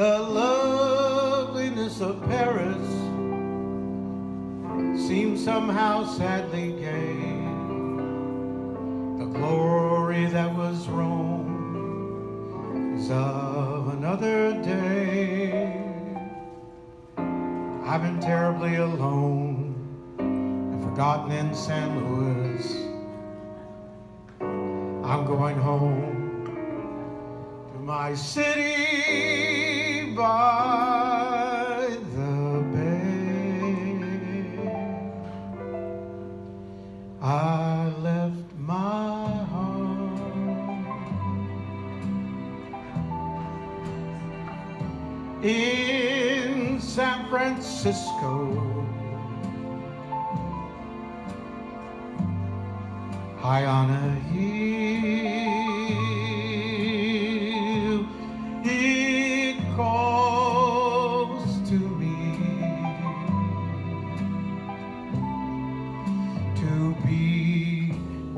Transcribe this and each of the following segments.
The loveliness of Paris seems somehow sadly gay. The glory that was Rome is of another day. I've been terribly alone and forgotten in San Luis. I'm going home my city by the bay. I left my heart in San Francisco. High on a hill,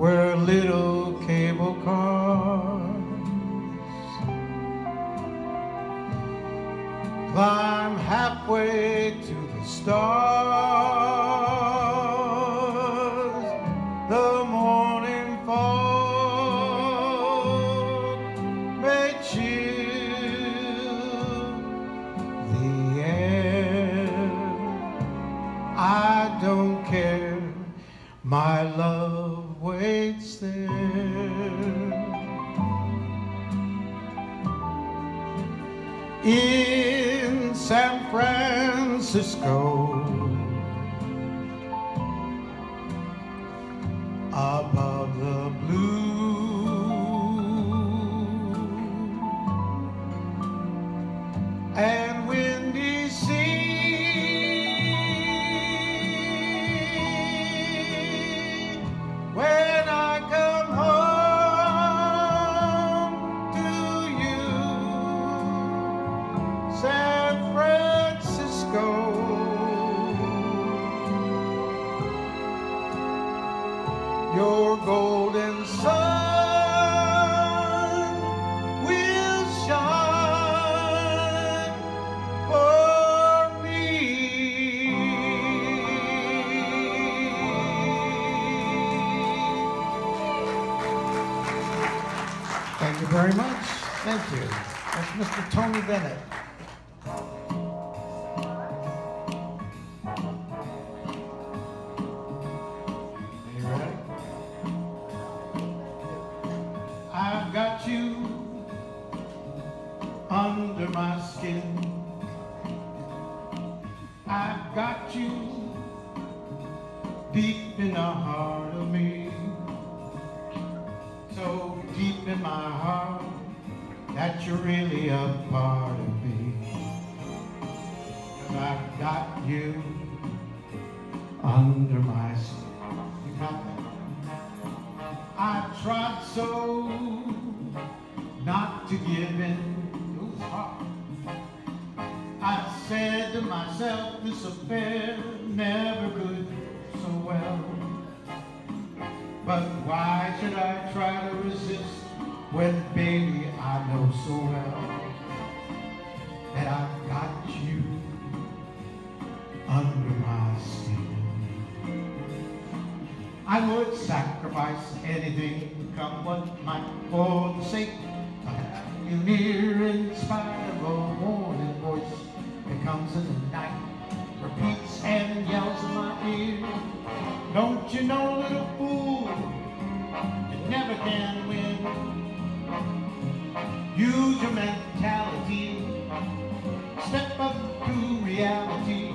where little cable cars climb halfway to the stars. The morning fog may chill the air. I don't care, my love waits there. in San Francisco. Above the blue and Thank you very much. Thank you. That's Mr. Tony Bennett. I've got you under my skin. I've got you in my heart that you're really a part of me. Cause I've got you under my skin. I tried so not to give in. It was hard. I said to myself, this affair never could so well. But why should I try to resist when, baby, I know so well that I've got you under my skin. I would sacrifice anything, come what might, for the sake of having you near in spite of a warning voice that comes in the night, repeats and yells in my ear. Don't you know, little fool, you never can win. Use your mentality, step up to reality.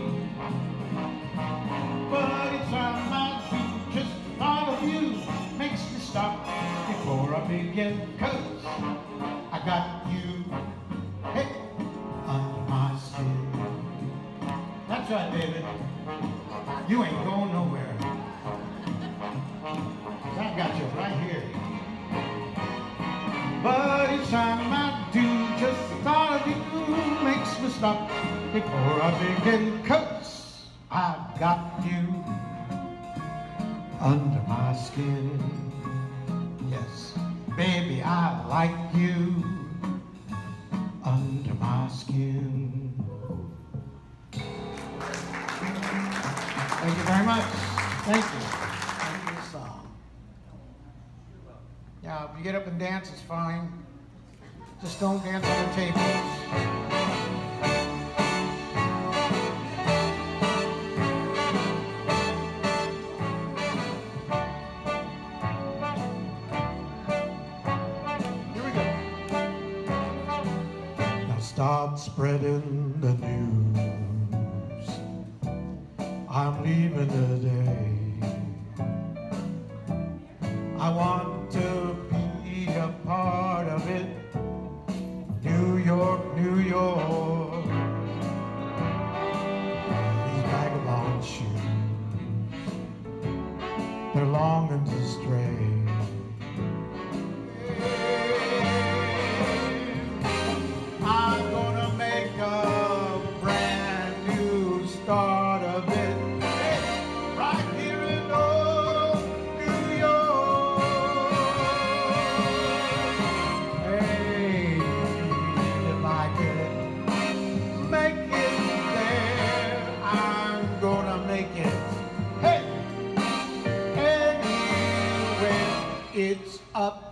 But it's on my feet, just thought of you makes me stop before I begin. Cause I got you, hey, under my skin. That's right, David. You ain't going nowhere. I got you right here. Stop before I begin. Cause I've got you under my skin. Yes, baby, I like you under my skin. Thank you very much. Thank you. Thank you, song. Yeah, if you get up and dance, it's fine. Just don't dance on the tables. Start spreading the news. I'm leaving today. I want to be a part of it. New York, New York. These shoes, they're longing to stray. Hey! Anyway, it's up